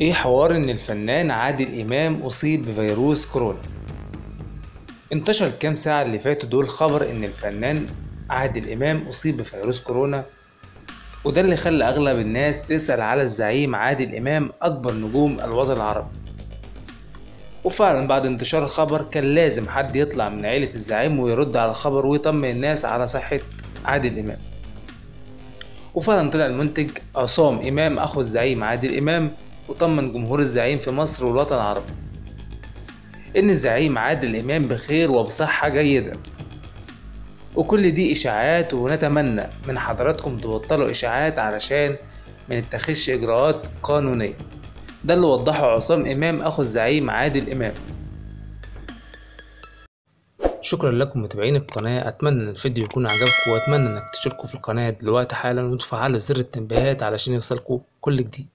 إيه حوار ان الفنان عادل امام اصيب بفيروس كورونا؟ انتشر الكام ساعة اللي فاتوا دول خبر ان الفنان عادل امام اصيب بفيروس كورونا؟ وده اللي خلى اغلب الناس تسأل على الزعيم عادل امام اكبر نجوم الوطن العربي. وفعلا بعد انتشار الخبر كان لازم حد يطلع من عيلة الزعيم ويرد على الخبر ويطمن الناس على صحة عادل امام. وفعلا طلع المنتج عصام إمام أخو الزعيم عادل إمام. وطمن جمهور الزعيم في مصر والوطن العربي إن الزعيم عادل إمام بخير وبصحة جيدة. وكل دي إشاعات ونتمنى من حضراتكم تبطلوا إشاعات علشان ما نتخذش إجراءات قانونية. ده اللي وضحه عصام إمام أخو الزعيم عادل إمام. شكرا لكم متابعين القناة. أتمنى إن الفيديو يكون عجبكم وأتمنى إنك تشتركوا في القناة دلوقتي حالا وتفعلوا زر التنبيهات علشان يوصلكوا كل جديد.